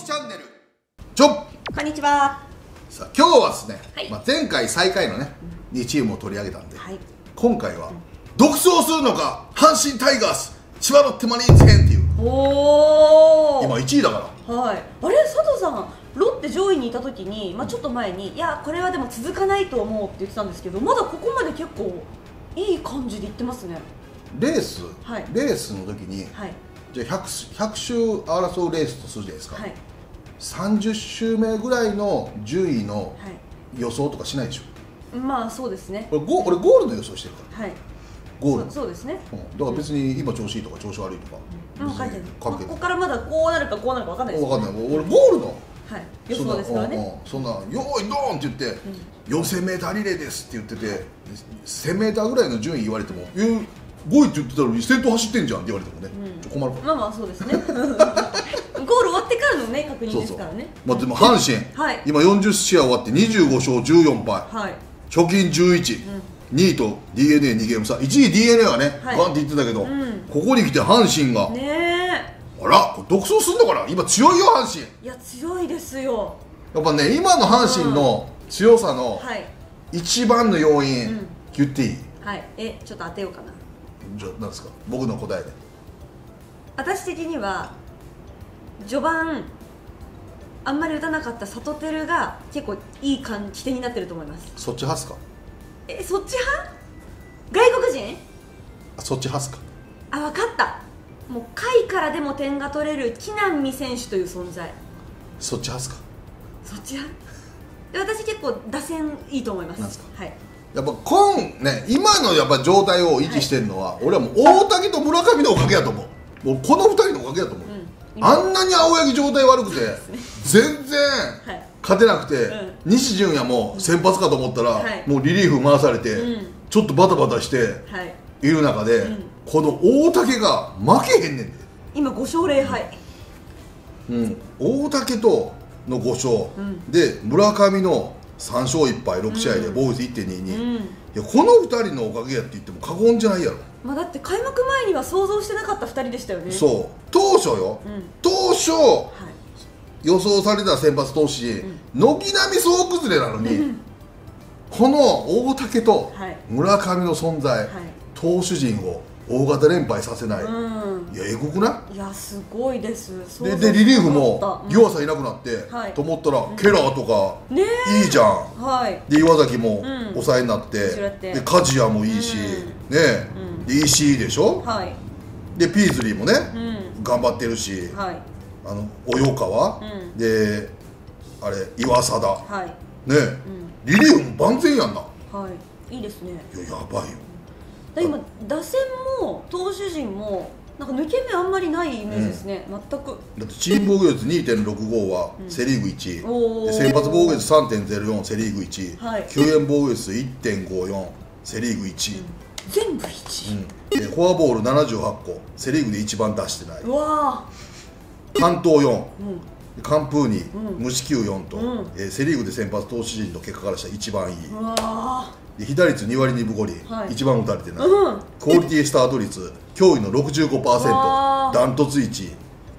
木チャンネル。ちょっこんにちは。さあ今日はですね、はい。まあ、前回最下位のね2チームを取り上げたんで、はい。今回は独走するのか阪神タイガース千葉ロッテマリーンズ編っていう。おお。今1位だから。はい。あれ？佐藤さん、ロッテ上位にいた時に、まあちょっと前に、いやこれはでも続かないと思うって言ってたんですけど、まだここまで結構いい感じでいってますね。レース、はい。レースの時にはい。じゃあ 100, 100周争うレースとするじゃないですか、はい30周目ぐらいの順位のは予想とかしないでしょ？い。まあそうですね。俺ゴ俺ゴールの予想してるからはい。ゴールそうですね。うん、だから別に今調子いいとか調子悪いとか、もう書いてる。ここからまだこうなるかこうなるかわかんないですね。かんない俺ゴールのはい。予想ですからね。そんな,、うんうんそんな「よーいドーン!」って言って「4000m リレーです」って言ってて 1000m ぐらいの順位言われても「えー、5位って言ってたのに先頭走ってんじゃん」って言われてもね、うん困るからまあまあそうですね。ゴール終わってからのね確認ですからね。まあ、でも阪神、はい。今40試合終わって25勝14敗。はい。貯金11、2位と d n a 2ゲーム差。1位 d n a がね、はい。ガンって言ってたけど、ん。ここに来て阪神が、ねあらこれ独走すんのかな？今強いよ阪神。え。いや強いですよ。やっぱね今の阪神の強さのはい。一番の要因、うん。言っていい？はい。えちょっと当てようかな。じゃあ何ですか？僕の答えで。私的には序盤あんまり打たなかったサトテルが結構いい感じ起点になってると思います。そっち派っすか？えそっち派？外国人？あそっち派っすか。あ分かった。もう下位からでも点が取れる木浪選手という存在。そっち派っすか？そっち派？で私結構打線いいと思います。なんですか？はい。やっぱ今ね今のやっぱ状態を維持してるのは、俺はもう大竹と村上のおかげやと思う。もうこの二人のおかげやと思う、うんあんなに青柳状態悪くて、全然はい勝てなくて、う西純也も先発かと思ったら、はい。もうリリーフ回されて、うん。ちょっとバタバタしてはい。いる中で、うん。この大竹が負けへんねんで、今5勝0敗うん、大竹との5勝、ん。で村上の3勝1敗6試合で防御率1.22、うん。いやこの2人のおかげやって言っても過言じゃないやろ、まあだって開幕前には想像してなかった2人でしたよね。うそう。当初よ、うん。当初はい。予想された先発投手軒並み総崩れなのに、この大竹とはい。村上の存在、はい。投手陣を大型連敗させない、うん。いやえぐくない？やすごいです。想で像でリリーフも湯浅いなくなって、はい。と思ったら、ケラーとかねいいじゃん。えはい。で岩崎もうん。抑えになって、で梶谷もいいし、うん。ねで石井でしょ、はい。でピーズリーもね、うん。頑張ってるし、はい。あの及川、うん。であれ岩貞はい。ねえ、リリーフも万全やんな。はい。いいですね。いややばいよ。だ今打線も投手陣もなんか抜け目あんまりないイメージですね、全く。だってチーム防御率2.65はセ・リーグ1位、おー。で先発防御率3.04セ・リーグ1位、はい。救援防御率1.54セ・リーグ1位、全部1うん。でフォアボール78個セ・リーグで一番出してない、うわ関東4ーうん。完封にうん。無四球4と、うん。えーセ・リーグで先発投手陣の結果からしたら一番いい、うわで被打率2割2分5厘、はい。一番打たれてない、ーうん。クオリティスタート率驚異の65%わーダント。ツ1位。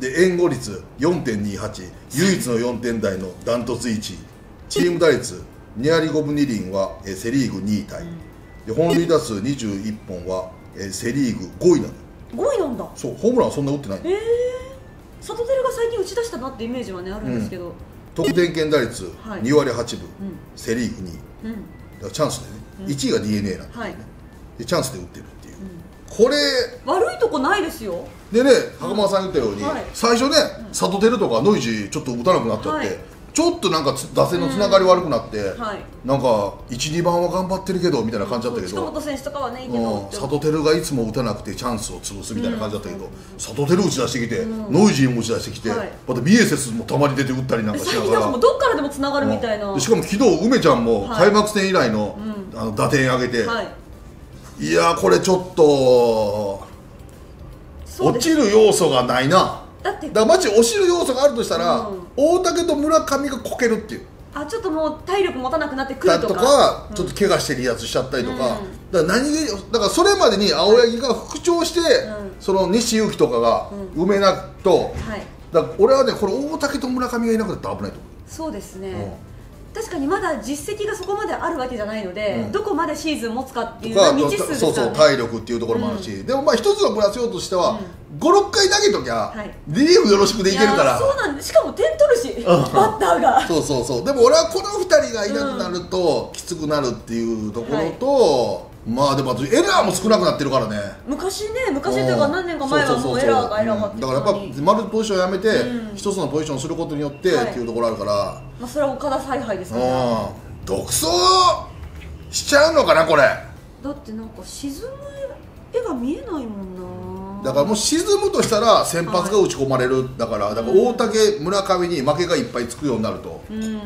で援護率4.28唯一の4点台のダントツ1位。チーム打率2割5分2厘は、えーセ・リーグ2位タイ、で本塁打数21本は、えーセ・リーグ5位なの5位なんだ。そうホームランはそんな打ってないええー、サトテルが最近打ち出したなってイメージはねあるんですけど。得点圏打率はい。2割8分、うん。セ・リーグ2位。うん、だからチャンスでね、1位が d n a なんで,、はい。でチャンスで打ってるっていう、これ悪いとこないですよ。でね袴田さん言ったように、はい。最初ね、サトテルとかノイジーちょっと打たなくなっちゃって、はい。ちょっとなんかつ打線のつながり悪くなって、はい。なんか12番は頑張ってるけどみたいな感じだったけど、近本選手とかはねいいけど。うんサトテルがいつも打たなくてチャンスを潰すみたいな感じだったけど、サトテル打ち出してきて、ノイジーも打ち出してきて、はい。またビエセスもたまに出て打ったりなんかしながら。どっからでもつながるみたいな、しかも昨日梅ちゃんもはい。開幕戦以来の,、あの打点上げて、はい。い、やーこれちょっと落ちる要素がないな。だって。だからマジ落ちる要素があるとしたら、うん。大竹と村上がこけるっていう。あちょっともう体力持たなくなってくだとるとかか、ちょっと怪我して離脱しちゃったりとか,、うん。だから何気だからそれまでに青柳が復調して、ん。その西勇輝とかが埋めなくと、はい。だ俺はねこれ大竹と村上がいなくなったら危ないとそうです思う、ね、確かにまだ実績がそこまであるわけじゃないので、うん。どこまでシーズン持つかってうん、いうのは未知数ですそうそう体力っていうところもあるし、でもまあ一つのプラス要としては、56回投げときゃ、はい。リリーフよろしくでいけるから。そうなんでしかも点取るし、バッターが。そうそうそう。でも俺はこの2人がいなくなるときつくなるっていうところと、まあでもエラーも少なくなってるからね。昔ね昔というか何年か前はもうエラーがエラーがあってだからやっぱ丸ポジションをやめてうん。一つのポジションをすることによってはいっていうところあるから、まあ、それは岡田采配ですから。うん。独走しちゃうのかなこれ。だってなんか沈む絵が見えないもんな。だからもう沈むとしたら先発が打ち込まれる、だからだから大竹村上に負けがいっぱいつくようになると。うん。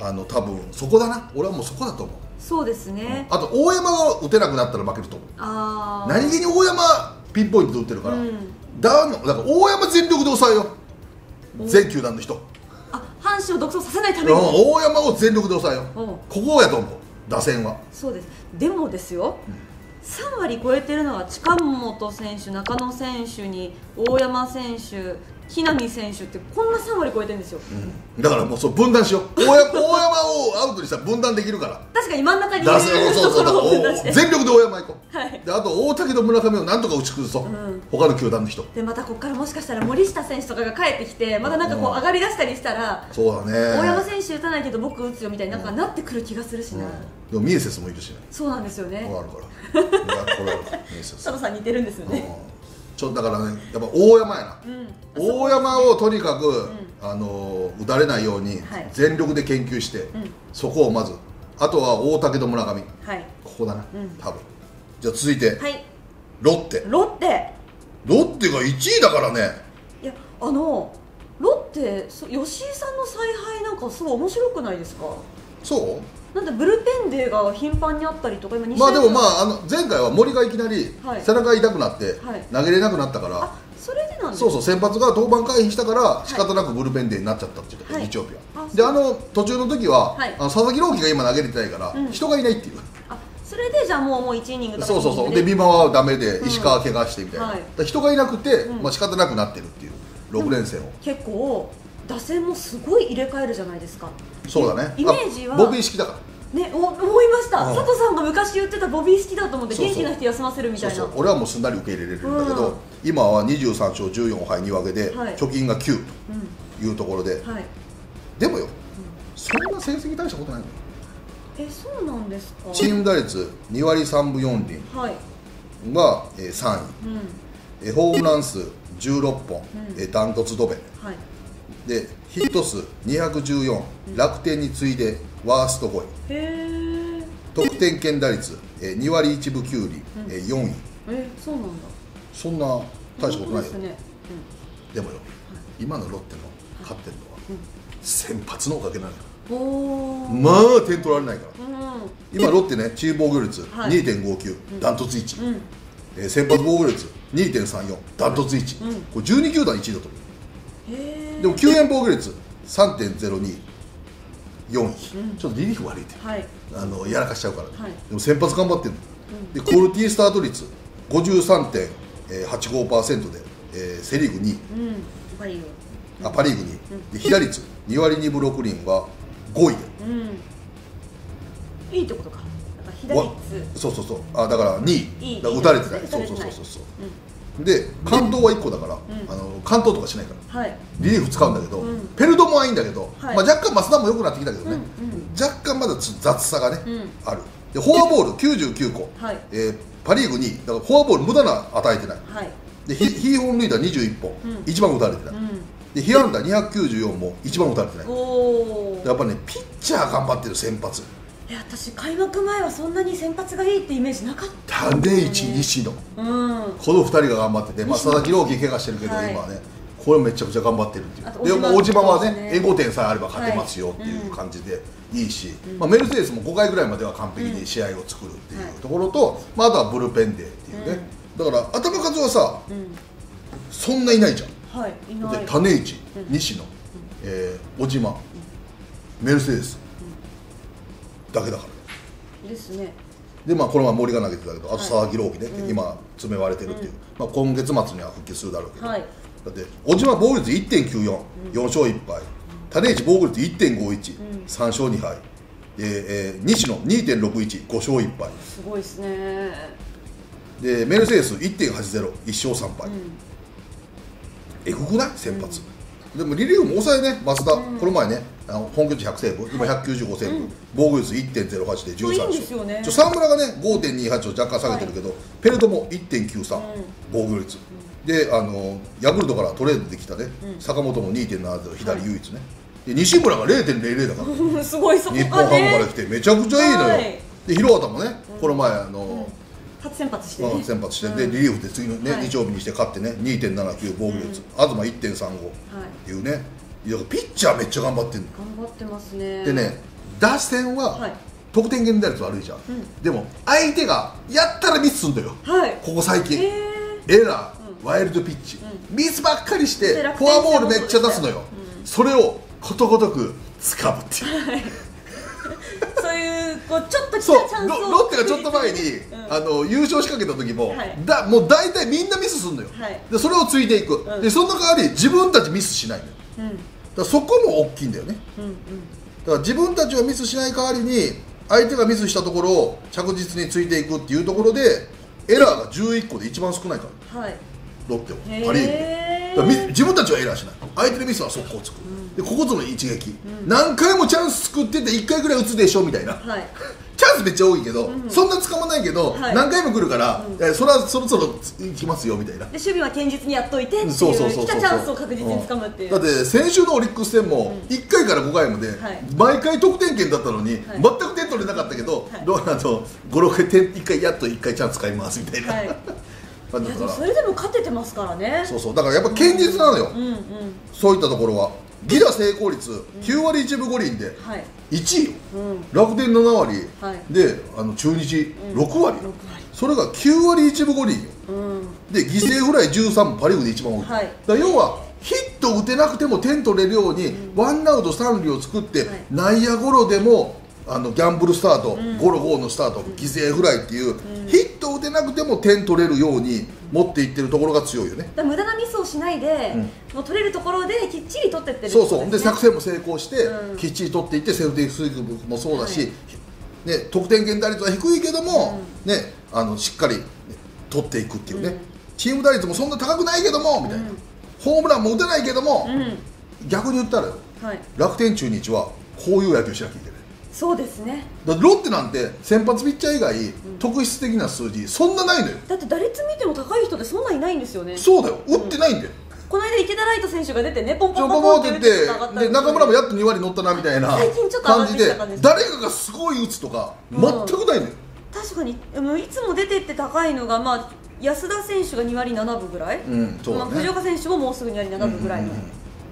あの多分そこだな。俺はもうそこだと思うそうですね、あと大山が打てなくなったら負けると思う。ああ何気に大山ピンポイントで打ってるから、うん。ダウンのだから大山全力で抑えよう。全球団の人、うんあ阪神を独走させないために、大山を全力で抑えよう、うんここやと思う打線は。そうです。でもですよ、3割超えてるのは近本選手、中野選手に大山選手、木浪選手ってこんな3割超えてるんですよ、だからもうそう分断しよう。大山をアウトにしたら分断できるから。確かに真ん中にいる。そうそうだからところを出してお全力で大山行こう、はい。であと大竹と村上をなんとか打ち崩そう、ん。他の球団の人。でまたここからもしかしたら森下選手とかが帰ってきてまたなんかこう上がりだしたりしたら、そうだね。大山選手打たないけど僕打つよみたいになんかなってくる気がするしな、うん。でもミエセスもいるしね。そうなんですよね。これあるから。これあるからミエセス。佐藤さん似てるんですよね、うんちょだからねやっぱ大山やな、うん。大山をとにかく、あの打たれないようにはい。全力で研究して、ん。そこをまずあとは大竹と村上。はい。ここだな、うん。多分。じゃあ続いて、はい。ロッテ。ロッテ。ロッテが1位だからね。いやあのロッテそ吉井さんの采配なんかすごい面白くないですか？そう？なんでブルペンデーが頻繁にあったりとか今2まあでもまあああの前回は森がいきなりはい。背中痛くなってはい。投げれなくなったから、あそれでなんですそうそう先発が登板回避したから仕方なくブルペンデーになっちゃったって言ってた、はい。日曜日はあであの途中の時は、はい。あの佐々木朗希が今投げれてないから、うん。人がいないっていう。あそれでじゃあもうもう1イニングそうそうそう。で。美馬はダメでうん。石川怪我してみたいな、はい。だから人がいなくて、うん。まあ仕方なくなってるっていう6連戦を。結構打線もすごい入れ替えるじゃないですかそうだね。イメージはあボビー式だから。ねお思いました。うん。佐藤さんが昔言ってたボビー好きだと思って元気な人休ませるみたいな。俺はもうすんなり受け入れれるんだけど、うん。今は23勝14敗2分けで、はい。貯金が9うというところで、ん。はい。でもよ、そんな成績大したことないの？よえそうなんですか？チーム打率2割3分4厘はい。が、えー3位。うん。えーホームラン数16本、うん。えーダントツドベはい。でヒット数214、楽天に次いでワースト5位。得点圏打率、えー2割1分9厘、うん。えー4位。えそうなんだ。そんな大したことないよ。ですね。でもよ、今のロッテの勝ってるのは、うん。先発のおかげなのよ。まあ点取られないから。うん。今ロッテねチーム防御率はい。2.59、ダントツ1、うん。えー先発防御率2.34ダントツ1、うん。これ12球団1位だと思でも救援防御率3.02 4位、うん。ちょっとリリーフ悪いって。はい。あのやらかしちゃうから、はい。でも先発頑張ってるの、でクオリティスタート率53.85%で、えーセ・リーグ2位。うん。パ・リーグあパ・リーグ2位、で被打率。2割2分6厘は5位で。うん。いいってことか。左率。そうそうそう。あだから2位。打たれてない。そう打たれてない。そうそうそうそうで関東は1個だから、ん。あの関東とかしないから。はい。リリーフ使うんだけど、うん。ペルドモはいいんだけど、はい。まあ、若干増田も良くなってきたけどね、うん若干まだつ雑さがね、うん。ある。でフォアボール99個、はい。えーパ・リーグ2位。だからフォアボール無駄な与えてない。はい。でヒヒー本塁打21本、うん。一番打たれてない、うん。で被安打294も一番打たれてない。やっぱねピッチャー頑張ってる先発いや私開幕前はそんなに先発がいいってイメージなかった。種市西野うん。この2人が頑張ってて、まあ、佐々木朗希怪我してるけど、はい。今はねこれめちゃくちゃ頑張ってるっていう。であと小島はねね。援護点さえあれば勝てますよっていう感じでい。いし、まあ、メルセデスも5回ぐらいまでは完璧に試合を作るっていうところと、まあ、あとはブルペンデーっていうね、だから頭数はさうん。そんないないじゃん。はいいない。で種市、西野、えー小島、メルセデス、だけだから。ですね。でまあこの前森が投げてたけどあとはい佐々木朗希ね、今詰め割れてるっていう、まあ、今月末には復帰するだろうけど、はい。だって小島防御率1.94、4勝1敗。種市防御率1.51、うん。3勝2敗。で、えー西野2.61 5勝1敗。すごいですね。でメルセデス1.80 1勝3敗、うん。えぐくない？先発、でもリリーフも抑えね増田、この前ねあの本拠地100セーブ今195セーブ、防御率1.08で13そういいね。ちょ沢村がね5.28を若干下げてるけど、ペルトも1.93、うん。防御率、であのヤクルトからトレードできたね、坂本も2.70左唯一ね、で西村が0.00だから。う んすごいそこ日本ハムから来てめちゃくちゃいいのよ、はい。で広畑もね、この前あの、初先発してね。まあ先発して、うん。でリリーフで次の、ねはい。日曜日にして勝ってね2.79防御率、東1.35っていうねいやピッチャーめっちゃ頑張ってんの。頑張ってますね。でね打線は、はい。得点圏打率悪いじゃん、ん。でも相手がやったらミスすんだよ。はい。ここ最近、へエラー、ワイルドピッチ、ミスばっかりしてフ天ォアボールめっちゃ出すのよ、それをことごとく掴むっていうーそういうこうちょっとそう。ャンスをロロッテがちょっと前に、うん。あの優勝しかけた時も、はい。だもう大体みんなミスすんのよ、はい。でそれをついていく、うん。でその代わり自分たちミスしないのよ。うんだからそこも大きいんだよね。うんうんだから自分たちはミスしない代わりに相手がミスしたところを着実についていくっていうところでエラーが11個で一番少ないから。はい。ロッテは。パ・リーグ。だからみ自分たちはエラーしない。相手のミスは速攻つく、でここぞの一撃、何回もチャンス作ってて1回ぐらい打つでしょみたいな。はい チャンスめっちゃ多いけど、そんな掴まないけど、はい。何回も来るから、えそれはそろそろ行きますよみたいな。で守備は堅実にやっといてってそうそうそう来たチャンスを確実に掴むっていう、だって先週のオリックス戦も1回から5回まではい。毎回得点圏だったのに、はい。全く点取れなかったけど、はい。どうあの？56回点1回やっと1回チャンス使いますみたいな、はい。それでも勝ててますからね。そうそう。だからやっぱ堅実なのよ、うんうん。そういったところはギラ成功率9割1分5厘ではい。1位よ。うん。楽天7割、はい。であの中日6割、6割。それが9割1分5厘よ。うん。で犠牲フライ13もパ・リーグで一番多い、はい。だ要はヒット打てなくても点取れるように、ワンアウト三塁を作って、はい。内野ゴロでもあのギャンブルスタート、ゴロゴーのスタート、犠牲フライっていう、ヒット打てなくても点取れるように持っていってるところが強いよね。無駄なミスをしないで、もう取れるところできっちり取ってってるそうそう。で作戦も成功して、うん。きっちり取っていってセーフティースイープもそうだし、ね、得点圏打率は低いけども、ね、あのしっかり、ね取っていくっていうね、うん。チーム打率もそんな高くないけどもみたいな、ホームランも打てないけども、うん。逆に言ったらよ。はい。楽天中日はこういう野球しなきゃいけないそうですね。だロッテなんて先発ピッチャー以外、特質的な数字そんなないのよ。だって打率見ても高い人ってそんないないんですよね。そうだよ。打ってないんだよ、この間池田ライト選手が出てねポンポンポンポンって打ってで中村もやっと2割乗ったなみたいな感じで。誰かがすごい打つとか全くないのよ、確かに。あのいつも出てって高いのが、まあ、安田選手が2割7分ぐらい、うんそうだね。まあ、藤岡選手ももうすぐ2割7分ぐらいの、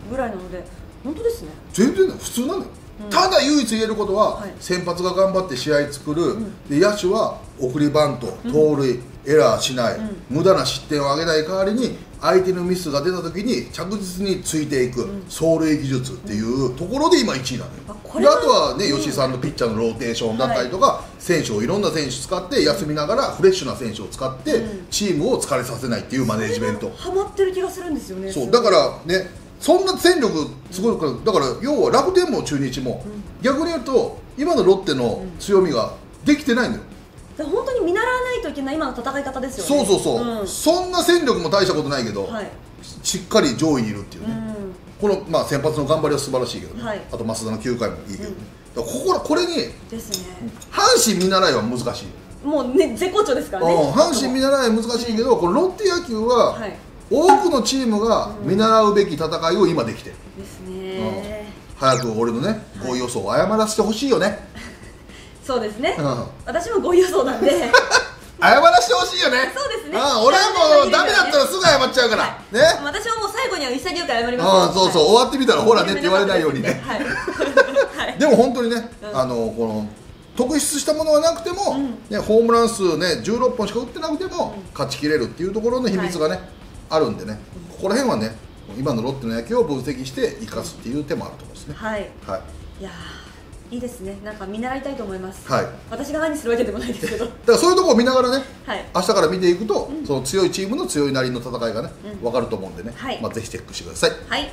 ぐらいなので本当ですね。全然普通なのよ、ただ唯一言えることは、はい。先発が頑張って試合作る、で野手は送りバント盗塁、エラーしない、無駄な失点を上げない代わりに相手のミスが出た時に着実についていく、走塁技術っていうところで今1位なのよ、ああとはね、吉井さんのピッチャーのローテーションだったりとか、選手をいろんな選手使って休みながらフレッシュな選手を使って、チームを疲れさせないっていうマネジメント。ハマってる気がするんですよねそうだからねそんな戦力すごいからだから要は楽天も中日も、逆に言うと今のロッテの強みができてないのよ、だから本当に見習わないといけない今の戦い方ですよね。そうそうそう、ん。そんな戦力も大したことないけど、はい。しっかり上位にいるっていうね、うん。この、まあ、先発の頑張りは素晴らしいけどね、はい。あと増田の9回もいいけどね、だからこここれにですね。阪神見習いは難しい、もうね絶好調ですからね。うん阪神見習いは難しいけどこのロッテ野球は、はい多くのチームが見習うべき戦いを今できてる、ですね。早く俺のね5位予想を 謝らせてほしいよね、そうですね。うん。私もご予想なんで。謝らせてほしいよね。そうですね。あ俺はもうダメだったらすぐ謝っちゃうから、ね。私はもう最後には潔く謝ります。ああそうそう、終わってみたらほらねって言われないようにね。はい。はい。でも本当にね、あのこの特筆したものはなくても、ね、ホームラン数ね16本しか打ってなくても、勝ちきれるっていうところの秘密がね、あるんでね。ここら辺はね今のロッテの野球を分析して生かすっていう手もあると思うんですね。はい。はい。いやいいですね。なんか見習いたいと思います。はい、だ私が何するわけでもないですけど。からそういうところを見ながらねはい。明日から見ていくと、その強いチームの強いなりの戦いがね、うん。分かると思うんでね、はい。まあ、ぜひチェックしてください。はい